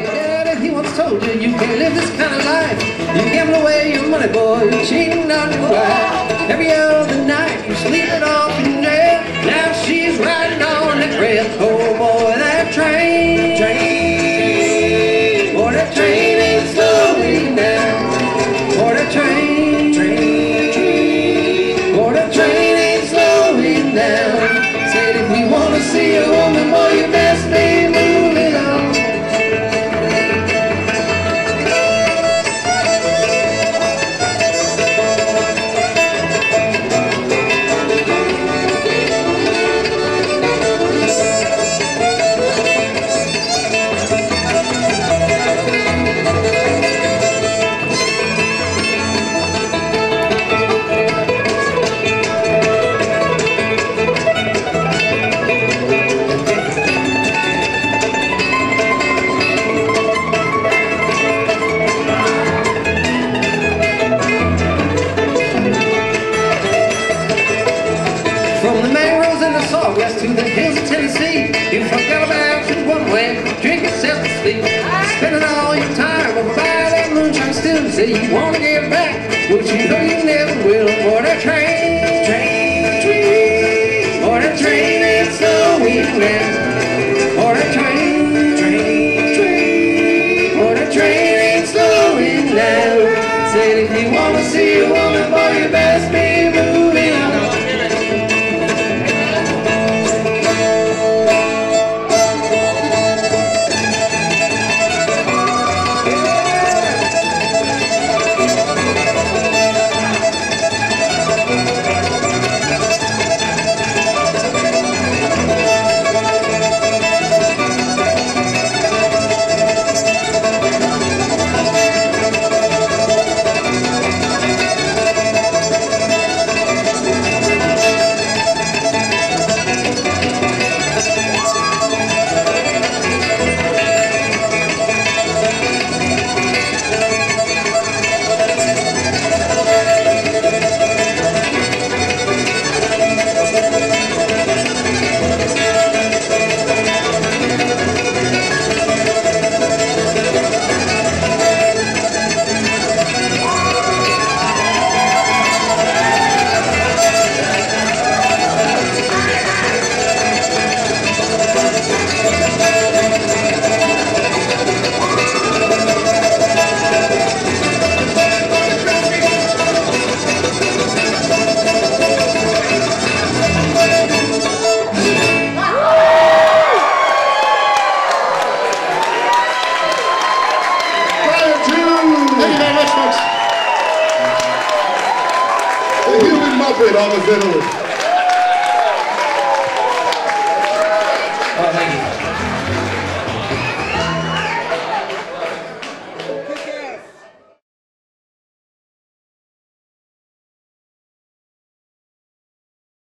Daddy, he once told you you can't live this kind of life. You gamble away your money, boy. You're cheating on your wife. Every other night you sleep it off in jail. Now she's riding on that red. Oh From the mangroves and the sawgrass to the hills of Tennessee, you from Alabama to one way, drink yourself to sleep. Spending all your time over by that moonshine still. Say you wanna get back, but you know you never will. For that train, train, train, for that train ain't slowing down. For that train, for. Said if you wanna see a woman, boy, you best be moving on. Muppet on the fiddle.